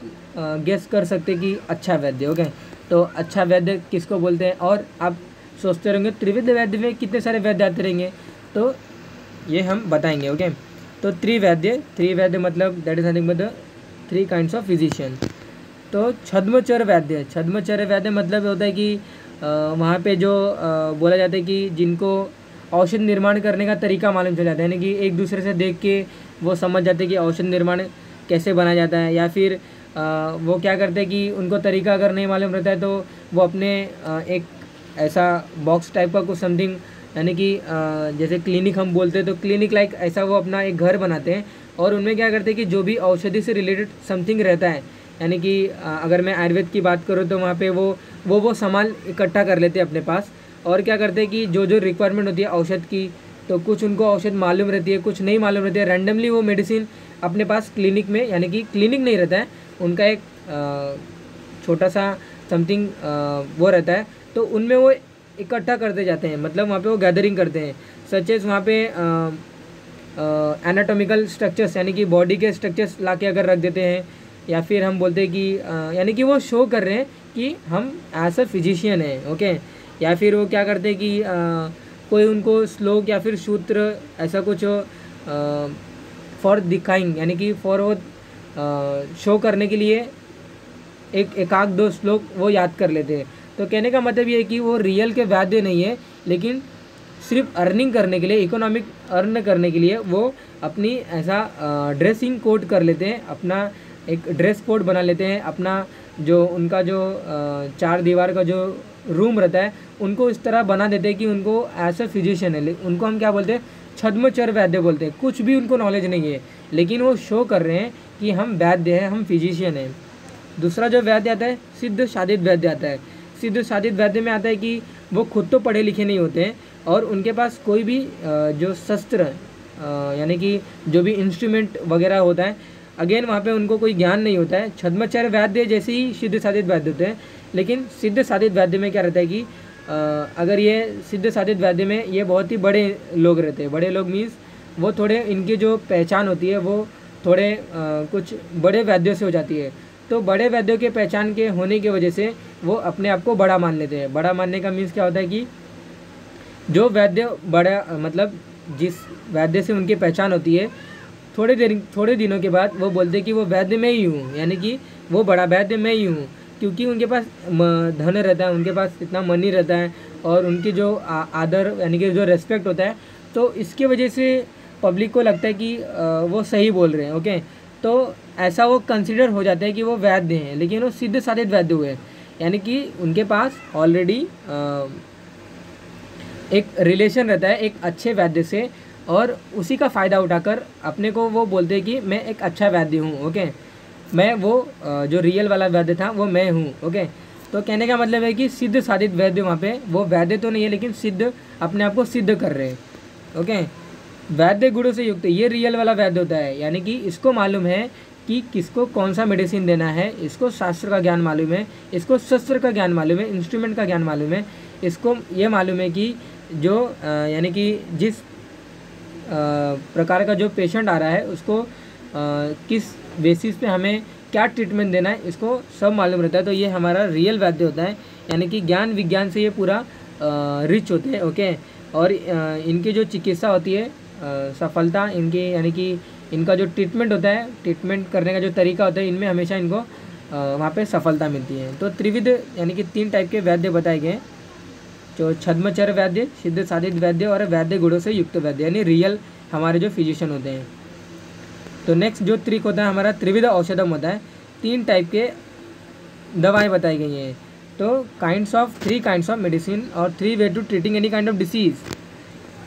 गेस कर सकते कि अच्छा वैद्य, ओके? तो अच्छा वैद्य किसको बोलते हैं? और आप सोचते रहेंगे, त्रिविध वैद्य में कितने सारे वैद्य आते रहेंगे? तो ये हम बताएँगे, ओके? तो त्रिवैद्य त्रिवैद्य मतलब that is nothing but three kinds of physician तो छद्मचर वैद्य छद्मचर वैद्य मतलब होता है कि वहाँ पे जो बोला जाता है कि जिनको औषध निर्माण करने का तरीका मालूम चल जाता है, यानी कि एक दूसरे से देख के वो समझ जाते हैं कि औषध निर्माण कैसे बनाया जाता है, या फिर वो क्या करते हैं कि उनको तरीका अगर नहीं मालूम रहता है तो वो अपने एक ऐसा बॉक्स टाइप का कुछ समथिंग यानी कि जैसे क्लिनिक हम बोलते हैं तो क्लिनिक लाइक ऐसा वो अपना एक घर बनाते हैं, और उनमें क्या करते हैं कि जो भी औषधि से रिलेटेड समथिंग रहता है यानी कि अगर मैं आयुर्वेद की बात करूँ तो वहाँ पे वो वो वो सामान इकट्ठा कर लेते हैं अपने पास। और क्या करते हैं कि जो जो रिक्वायरमेंट होती है औषध की तो कुछ उनको औषध मालूम रहती है, कुछ नहीं मालूम रहती है। रैंडमली वो मेडिसिन अपने पास क्लिनिक में, यानी कि क्लिनिक नहीं रहता है, उनका एक छोटा सा समथिंग वो रहता है। तो उनमें वो इकट्ठा करते जाते हैं मतलब वहाँ पे वो गैदरिंग करते हैं। सचेज वहाँ पे एनाटॉमिकल स्ट्रक्चर्स यानी कि बॉडी के स्ट्रक्चर्स ला के अगर रख देते हैं या फिर हम बोलते हैं कि यानी कि वो शो कर रहे हैं कि हम एज अ फिजिशियन हैं ओके या फिर वो क्या करते हैं कि आ, कोई उनको श्लोक या फिर सूत्र ऐसा कुछ फॉर दिखाइंग यानी कि फॉर वो शो करने के लिए एक एकाक दो श्लोक वो याद कर लेते हैं। तो कहने का मतलब ये है कि वो रियल के वाद्य नहीं है लेकिन सिर्फ़ अर्निंग करने के लिए इकोनॉमिक अर्न करने के लिए वो अपनी ऐसा ड्रेसिंग कोड कर लेते हैं अपना एक ड्रेस कोड बना लेते हैं, अपना जो उनका जो चार दीवार का जो रूम रहता है, उनको इस तरह बना देते हैं कि उनको एज अ फिजिशियन है। उनको हम क्या बोलते हैं? छद्मचर वैद्य बोलते हैं। कुछ भी उनको नॉलेज नहीं है, लेकिन वो शो कर रहे हैं कि हम वैद्य हैं, हम फिजिशियन हैं। दूसरा जो वैद्य आता है, सिद्ध शादित वैद्य आता है। सिद्ध शादित वैद्य में आता है कि वो खुद तो पढ़े लिखे नहीं होते हैं और उनके पास कोई भी जो शस्त्र यानी कि जो भी इंस्ट्रूमेंट वगैरह होता है अगेन वहाँ पे उनको कोई ज्ञान नहीं होता है। छद्माचार्य वैद्य जैसे ही सिद्ध साधित वैद्य होते हैं लेकिन सिद्ध साधित वैद्य में क्या रहता है कि अगर ये सिद्ध साधित वैद्य में ये बहुत ही बड़े लोग रहते हैं। बड़े लोग मीन्स वो थोड़े इनकी जो पहचान होती है वो थोड़े आ, कुछ बड़े वैद्यों से हो जाती है। तो बड़े वैद्यों के पहचान के होने की वजह से वो अपने आप को बड़ा मान लेते हैं। बड़ा मानने का मीन्स क्या होता है कि जो वैद्य बड़ा मतलब जिस वैद्य से उनकी पहचान होती है थोड़े देर थोड़े दिनों के बाद वो बोलते कि वो वैद्य में ही हूँ, यानी कि वो बड़ा वैद्य में ही हूँ, क्योंकि उनके पास धन रहता है, उनके पास इतना मनी रहता है और उनकी जो आदर, यानी कि जो रेस्पेक्ट होता है तो इसके वजह से पब्लिक को लगता है कि वो सही बोल रहे हैं ओके तो ऐसा वो कंसिडर हो जाता है कि वो वैद्य हैं, लेकिन वो सिद्ध साधित वैद्य हुए यानी कि उनके पास ऑलरेडी एक रिलेशन रहता है, एक अच्छे वैद्य से और उसी का फ़ायदा उठाकर अपने को वो बोलते हैं कि मैं एक अच्छा वैद्य हूँ ओके मैं वो जो रियल वाला वैद्य था, वो मैं हूँ ओके तो कहने का मतलब है कि सिद्ध साधित वैद्य वहाँ पे, वो वैद्य तो नहीं है, लेकिन सिद्ध अपने आप को सिद्ध कर रहे हैं ओके वैद्य गुणों से युक्त, ये रियल वाला वैद्य होता है, यानी कि इसको मालूम है कि किसको कौन सा मेडिसिन देना है, इसको शास्त्र का ज्ञान मालूम है, इसको शस्त्र का ज्ञान मालूम है इंस्ट्रूमेंट का ज्ञान मालूम है, इसको ये मालूम है कि जो यानी कि जिस प्रकार का जो पेशेंट आ रहा है, उसको किस बेसिस पे हमें क्या ट्रीटमेंट देना है, इसको सब मालूम रहता है। तो ये हमारा रियल वैद्य होता है, यानी कि ज्ञान विज्ञान से ये पूरा रिच होते हैं ओके और इनकी जो चिकित्सा होती है सफलता, इनकी, यानी कि इनका जो ट्रीटमेंट होता है ट्रीटमेंट करने का जो तरीका होता है, इनमें हमेशा इनको वहाँ पे सफलता मिलती है। तो त्रिविध, यानी कि तीन टाइप के वैद्य बताए गए जो छद्मचर वैद्य, सिद्ध साधित वैद्य और वैद्य गुणों से युक्त वैद्य, यानी रियल हमारे जो फिजिशियन होते हैं। तो नेक्स्ट जो त्रिक होता है, हमारा त्रिविध औषधम होता है। तीन टाइप के दवाएँ बताई गई हैं। तो kinds of three kinds of medicine और three way to treating any kind of disease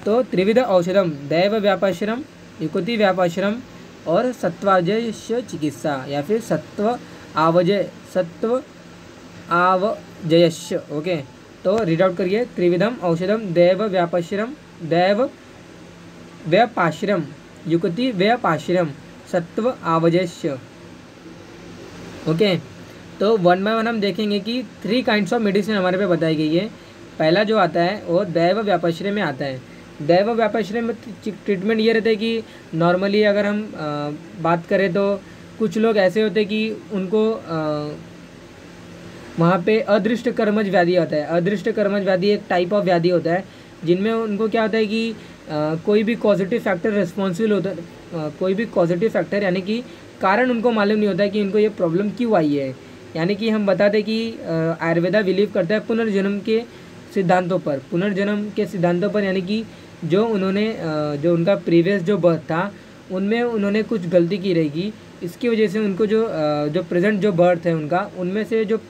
तो त्रिविध औषधम, दैव व्यापाश्रम युकुति व्यापाश्रम और सत्वाजय चिकित्सा, या फिर सत्व आवजय, सत्व आवजयश ओके तो रीड आउट करिए त्रिविधम औषधम दैव व्यापाश्रम दैव व्यपाश्रम युक्ति व्यपाश्रम सत्व आवजस्य ओके तो वन बाय वन हम देखेंगे कि थ्री काइंड्स ऑफ़ मेडिसिन हमारे पे बताई गई है। पहला जो आता है वो दैव व्यापाश्रय में आता है। दैव व्यापाश्रय में ट्रीटमेंट ये रहता है कि नॉर्मली अगर हम आ, बात करें तो कुछ लोग ऐसे होते हैं कि उनको आ, वहाँ पे अदृष्ट कर्मज व्याधि होता है। अदृष्ट कर्मज व्याधि एक टाइप ऑफ़ व्याधि होता है जिनमें उनको क्या होता है कि आ, कोई भी पॉजिटिव फैक्टर रिस्पॉन्सिबल होता है कोई भी पॉजिटिव फैक्टर यानी कि कारण उनको मालूम नहीं होता है कि उनको ये प्रॉब्लम क्यों आई है। यानी कि हम बता दें कि आयुर्वेदा बिलीव करता है पुनर्जन्म के सिद्धांतों पर। पुनर्जन्म के सिद्धांतों पर यानी कि जो उन्होंने जो उनका प्रीवियस जो बर्थ था उनमें उन्होंने कुछ गलती की रहेगी। इसकी वजह से उनको जो जो प्रेजेंट जो बर्थ है उनका उनमें से जो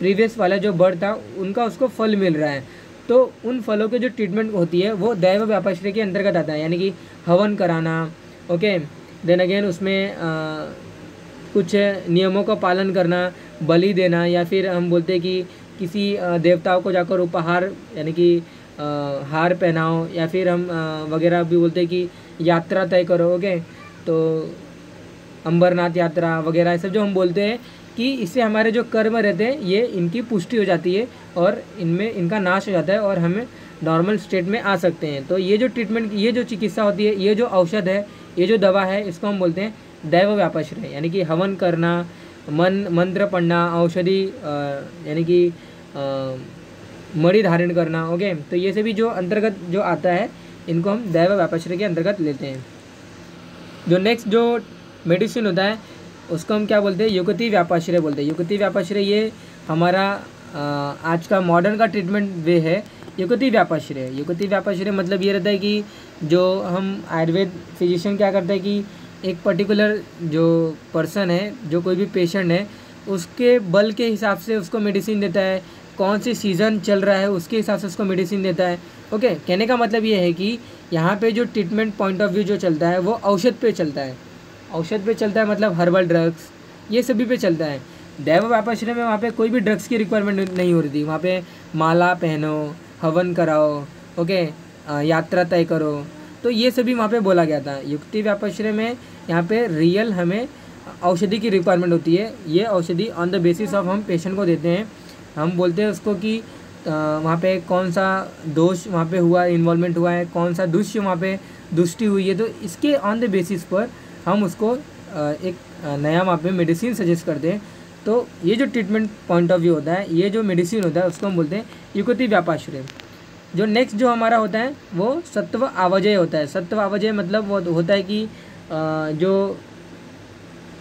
प्रीवियस वाला जो बर्ड था उनका उसको फल मिल रहा है। तो उन फलों की जो ट्रीटमेंट होती है वो दैव व्यापाश्रय के अंतर्गत आता है यानी कि हवन कराना ओके देन अगेन उसमें आ, कुछ नियमों का पालन करना बलि देना या फिर हम बोलते हैं कि किसी देवताओं को जाकर उपहार यानी कि हार पहनाओ या फिर हम वगैरह भी बोलते हैं कि यात्रा तय करो ओके तो अंबरनाथ यात्रा वगैरह ये सब जो हम बोलते हैं कि इससे हमारे जो कर्म रहते हैं, ये इनकी पुष्टि हो जाती है और इनमें इनका नाश हो जाता है और हमें नॉर्मल स्टेट में आ सकते हैं। तो ये जो ट्रीटमेंट ये जो चिकित्सा होती है, ये जो औषध है, ये जो दवा है, इसको हम बोलते हैं दैव व्यापाश्रय। यानी कि हवन करना, मन, मंत्र पढ़ना, औषधि यानी कि मणि धारण करना, ओके? तो ये सभी जो अंतर्गत जो आता है, इनको हम दैव व्यापाश्रय के अंतर्गत लेते हैं। जो नेक्स्ट जो मेडिसिन होता है उसको हम क्या बोलते हैं? युगति व्यापाश्रय बोलते हैं। युगति व्यापाश्रय ये हमारा आज का मॉडर्न का ट्रीटमेंट वे है। युगति व्यापाश्रय। युगति व्यापाश्रय मतलब ये रहता है कि जो हम आयुर्वेद फिजिशियन क्या करते हैं कि एक पर्टिकुलर जो पर्सन है, जो कोई भी पेशेंट है, उसके बल के हिसाब से उसको मेडिसिन देता है। कौन सी सीज़न चल रहा है, उसके हिसाब से उसको मेडिसिन देता है। ओके कहने का मतलब ये है कि यहाँ पे जो ट्रीटमेंट पॉइंट ऑफ़ व्यू जो चलता है, वो औषध पे चलता है। औषध पे चलता है मतलब हर्बल ड्रग्स ये सभी पे चलता है। दैव व्यापाश्रय में वहाँ पे कोई भी ड्रग्स की रिक्वायरमेंट नहीं हो रही थी। वहाँ पे माला पहनो, हवन कराओ, ओके यात्रा तय करो। तो ये सभी वहाँ पे बोला गया था। युक्ति व्यापाश्रय में यहाँ पे रियल हमें औषधि की रिक्वायरमेंट होती है। ये औषधि ऑन द बेसिस ऑफ़ हम पेशेंट को देते हैं। हम बोलते हैं उसको कि वहाँ पे कौन सा दोष वहाँ पे हुआ इन्वॉल्वमेंट हुआ है, कौन सा दुष्य वहाँ पे दुष्टि हुई है। तो इसके ऑन द बेसिस पर हम उसको एक नया वहाँ पे मेडिसिन सजेस्ट करते हैं। तो ये जो ट्रीटमेंट पॉइंट ऑफ़ व्यू होता है, ये जो मेडिसिन होता है, उसको हम बोलते हैं युकोति व्यापाश्रय। जो नेक्स्ट जो हमारा होता है, वो सत्व आवाजय होता है। सत्व आवाजय मतलब वो होता है कि जो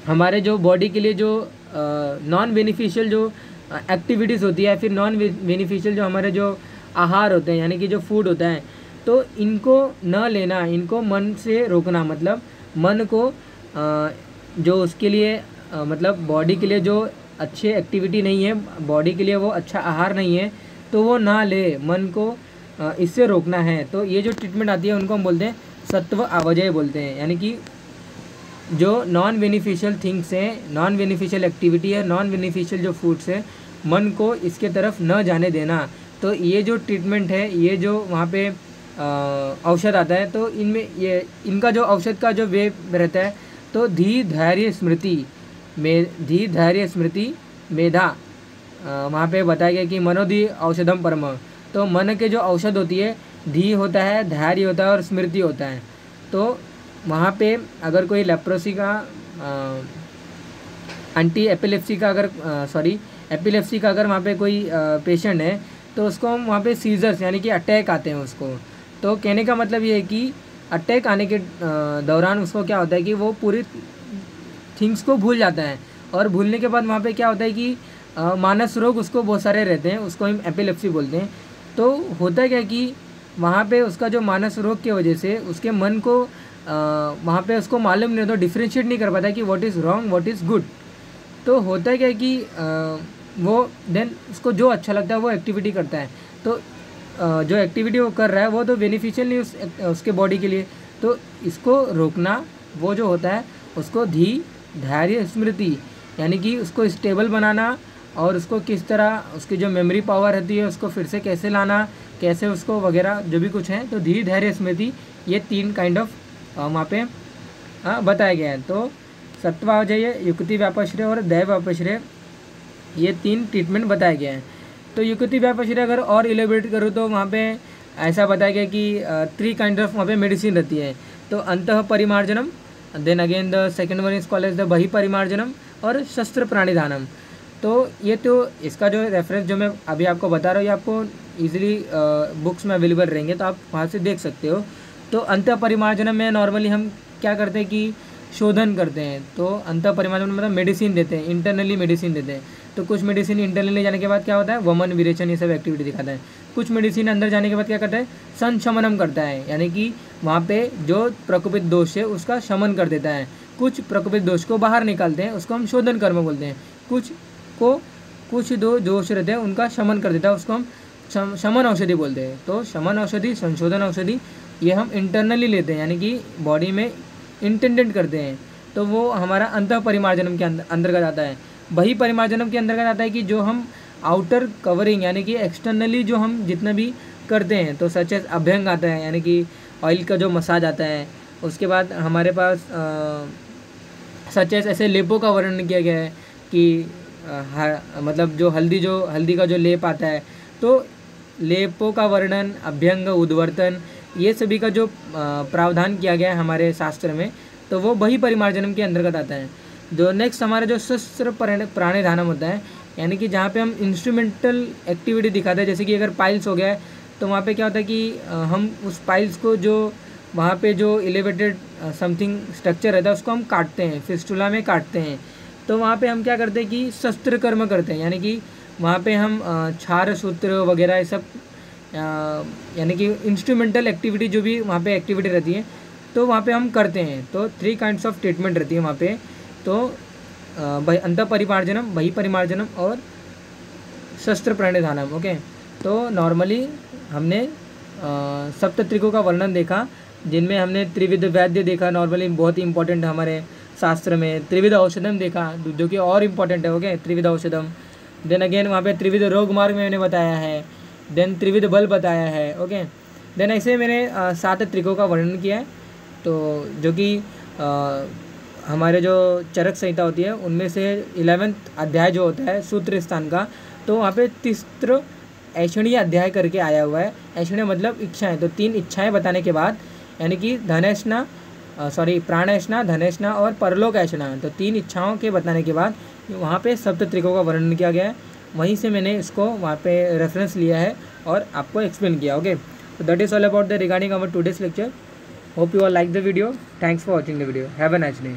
हमारे जो बॉडी के लिए जो नॉन बेनिफिशियल जो एक्टिविटीज़ होती है फिर नॉन बेनिफिशियल जो हमारे जो आहार होते हैं, यानी कि जो फ़ूड होता है तो इनको न लेना, इनको मन से रोकना मतलब मन को जो उसके लिए मतलब बॉडी के लिए जो अच्छे एक्टिविटी नहीं है बॉडी के लिए वो अच्छा आहार नहीं है तो वो ना ले। मन को इससे रोकना है। तो ये जो ट्रीटमेंट आती है, उनको हम बोलते हैं सत्व आवाजय बोलते हैं। यानी कि जो नॉन बेनिफिशियल थिंग्स हैं नॉन बेनिफिशियल एक्टिविटी है नॉन बेनिफिशियल जो फूड्स हैं, मन को इसके तरफ़ न जाने देना। तो ये जो ट्रीटमेंट है, ये जो वहाँ पे औषध आता है तो इनमें ये, इनका जो औषध का जो वे रहता है तो धी धैर्य स्मृति, मे धी धैर्य स्मृति मेधा वहाँ पे बताया गया कि मनोधि औषधम परम तो मन के जो औषध होती है, धी होता है, धैर्य होता है और स्मृति होता है। तो वहाँ पे अगर कोई लेप्रोसी का एंटी एपिलेप्सी का अगर सॉरी एपिलेप्सी का अगर वहाँ पे कोई पेशेंट है तो उसको हम वहाँ पे सीजर्स यानी कि अटैक आते हैं उसको। तो कहने का मतलब ये है कि अटैक आने के दौरान उसको क्या होता है कि वो पूरी थिंग्स को भूल जाता है। और भूलने के बाद वहाँ पे क्या होता है कि मानस रोग उसको बहुत सारे रहते हैं उसको हम एपिलेप्सी बोलते हैं। तो होता है क्या कि वहाँ पे उसका जो मानस रोग की वजह से उसके मन को वहाँ पे उसको मालूम नहीं होता डिफ्रेंशिएट नहीं कर पाता कि what is wrong what is good तो होता है क्या कि आ, वो देन उसको जो अच्छा लगता है वो एक्टिविटी करता है। तो जो एक्टिविटी वो कर रहा है, वो तो बेनिफिशियल नहीं उस, उसके बॉडी के लिए। तो इसको रोकना, वो जो होता है, उसको धी, धैर्य, स्मृति, यानी कि उसको स्टेबल बनाना और उसको किस तरह, उसकी जो मेमोरी पावर रहती है, उसको फिर से कैसे लाना, कैसे उसको वगैरह जो भी कुछ है तो धीरे धैर्य, स्मृति, ये तीन काइंड ऑफ़ वहाँ पे बताया गया है। तो सत्वाजय युक्ति, व्यापाश्रय और दैव व्यापाश्रय, ये तीन ट्रीटमेंट बताए गए है। तो युक्ति व्यापाश्रय अगर और इलेबरेट करूँ तो वहाँ पे ऐसा बताया गया कि थ्री काइंड ऑफ़ वहाँ पे मेडिसिन रहती है। तो अंत परिमार्जनम then again the second one is call called the बही परिमार्जनम और शस्त्र प्राणिधानम। तो ये तो इसका जो रेफरेंस जो मैं अभी आपको बता रहा हूँ, ये आपको ईजिली बुक्स में अवेलेबल रहेंगे तो आप वहाँ से देख सकते हो। तो अंत परिमार्जन में नॉर्मली हम क्या करते हैं कि शोधन करते हैं। तो अंत परिमार्जन मतलब मेडिसिन देते हैं इंटरनली मेडिसिन देते हैं। तो कुछ मेडिसिन इंटरनली जाने के बाद क्या होता है? वमन विरेचन, ये सब एक्टिविटी दिखाता है। कुछ मेडिसिन अंदर जाने के बाद क्या करता है? संशमनम करता है। यानी कि वहाँ पे जो प्रकोपित दोष है, उसका शमन कर देता है। कुछ प्रकोपित दोष को बाहर निकालते हैं, उसको हम शोधन कर्म बोलते हैं। कुछ को, कुछ दो दोष रहते हैं, उनका शमन कर देता है, उसको हम शमन औषधि बोलते हैं। तो शमन औषधि, संशोधन औषधि, ये हम इंटरनली लेते हैं। यानी कि बॉडी में इंटेंडेंट करते हैं। तो वो हमारा अंत परिमार्जनम के अंतर्गत आता है। वही परिमार्जनम के अंतर्गत आता है कि जो हम आउटर कवरिंग यानी कि एक्सटर्नली जो हम जितना भी करते हैं तो सच एज अभ्यंग आता है यानी कि ऑयल का जो मसाज आता है उसके बाद हमारे पास सच एज ऐसे लेपों का वर्णन किया गया है कि आ, मतलब जो हल्दी जो हल्दी का जो लेप आता है तो लेपों का वर्णन अभ्यंग उद्वर्तन ये सभी का जो प्रावधान किया गया है हमारे शास्त्र में तो वो वही परिमार्जनम के अंतर्गत आता है। जो नेक्स्ट हमारा जो शस्त्र प्राणी धानम होता है, यानी कि जहाँ पे हम इंस्ट्रूमेंटल एक्टिविटी दिखाते हैं, जैसे कि अगर पाइल्स हो गया है तो वहाँ पे क्या होता है कि हम उस पाइल्स को जो, वहाँ पे जो एलिवेटेड समथिंग स्ट्रक्चर रहता है, उसको हम काटते हैं फिस्टुला में काटते हैं। तो वहाँ पे हम क्या करते हैं कि शस्त्र कर्म करते हैं, यानी कि वहाँ पे हम छार सूत्र वगैरह ये सब यानी कि इंस्ट्रूमेंटल एक्टिविटी जो भी वहाँ पे एक्टिविटी रहती है तो वहाँ पे हम करते हैं। तो थ्री काइंड्स ऑफ़ ट्रीटमेंट रहती है वहाँ पे। तो अंत परिमार्जनम बही परिमार्जनम और शस्त्र प्रणिधानम ओके तो नॉर्मली हमने सप्तत्रिकों का वर्णन देखा, जिनमें हमने त्रिविध वैद्य देखा नॉर्मली बहुत ही इंपॉर्टेंट हमारे शास्त्र में, त्रिविध औषधम देखा, जो कि और इम्पोर्टेंट है ओके त्रिविध औषधम। देन अगेन वहाँ पे त्रिविध रोग मार्ग में मैंने बताया है देन त्रिविध बल बताया है ओके देन ऐसे मैंने सात त्रिकों का वर्णन किया है तो जो कि हमारे जो चरक संहिता होती है, उनमें से इलेवेंथ अध्याय जो होता है, सूत्र स्थान का तो वहाँ पे तिस्त्र ऐषणीय अध्याय करके आया हुआ है। ऐषणीय मतलब इच्छाएँ तो तीन इच्छाएँ बताने के बाद, यानी कि धनेशना सॉरी प्राणेशना धनेशना और परलोक ऐषणा तो तीन इच्छाओं के बताने के बाद, वहाँ पे सप्त त्रिकों का वर्णन किया गया है। वहीं से मैंने इसको वहाँ पे रेफरेंस लिया है और आपको एक्सप्लेन किया ओके तो that is all about the regarding our today's lecture hope you are like the video thanks for watching the video have a nice day